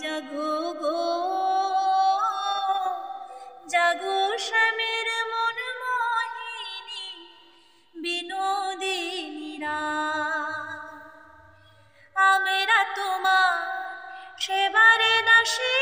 জাগো গো। জাগো শ্যামের মন মোহিনী বিনোদিনীরা আমরা তোমার সেবারে দাসী